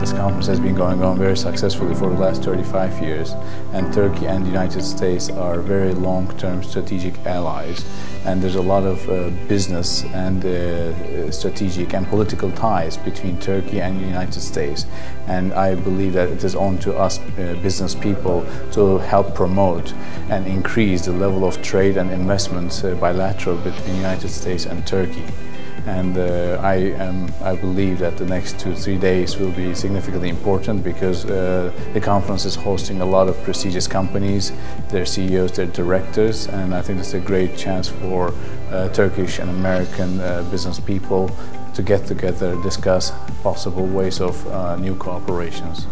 this conference has been going on very successfully for the last 35 years, and Turkey and the United States are very long-term strategic allies. And there's a lot of uh, business and uh, strategic and political ties between Turkey and the United States. And I believe that it is on to us uh, business people to help promote and increase the level of trade and investments uh, bilateral between the United States and Turkey and uh, I, um, I believe that the next two three days will be significantly important because uh, the conference is hosting a lot of prestigious companies, their CEOs, their directors, and I think it's a great chance for uh, Turkish and American uh, business people to get together, discuss possible ways of uh, new cooperations.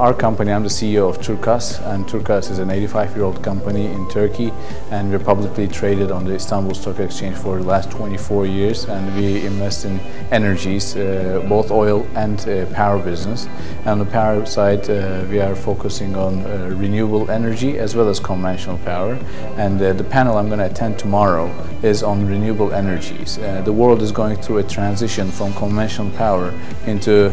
Our company, I'm the CEO of Turcas, and Turcas is an 85-year-old company in Turkey, and we're publicly traded on the Istanbul Stock Exchange for the last 24 years, and we invest in energies, uh, both oil and uh, power business. On the power side, uh, we are focusing on uh, renewable energy as well as conventional power, and uh, the panel I'm going to attend tomorrow is on renewable energies. Uh, the world is going through a transition from conventional power into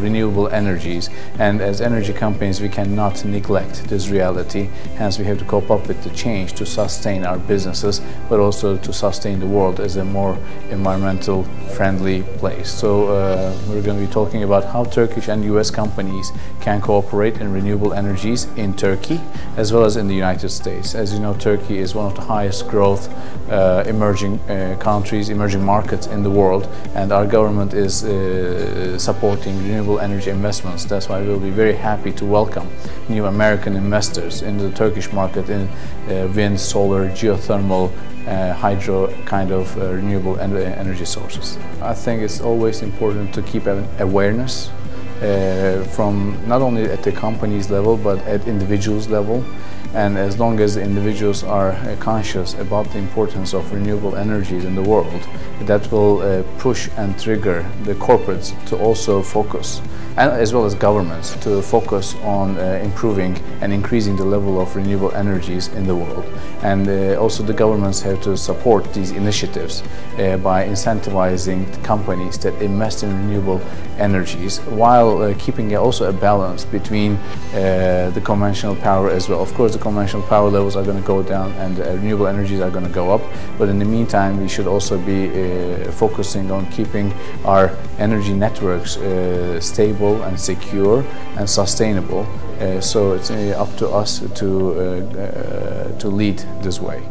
renewable energies, and as energy energy companies, we cannot neglect this reality. Hence, we have to cope up with the change to sustain our businesses, but also to sustain the world as a more environmental friendly place. So uh, we're going to be talking about how Turkish and US companies can cooperate in renewable energies in Turkey as well as in the United States. As you know, Turkey is one of the highest growth uh, emerging uh, countries, emerging markets in the world, and our government is uh, supporting renewable energy investments. That's why we'll be very happy to welcome new American investors in the Turkish market in uh, wind, solar, geothermal, uh, hydro kind of uh, renewable energy sources. I think it's always important to keep an awareness Uh, from not only at the company's level but at individuals level and as long as individuals are uh, conscious about the importance of renewable energies in the world that will uh, push and trigger the corporates to also focus and as well as governments to focus on uh, improving and increasing the level of renewable energies in the world. And also the governments have to support these initiatives by incentivizing companies that invest in renewable energies while keeping also a balance between the conventional power as well. Of course, conventional power levels are going to go down and uh, renewable energies are going to go up, but in the meantime, we should also be focusing on keeping our energy networks stable and secure and sustainable. Uh, so it's uh, up to us to, uh, uh, to lead this way.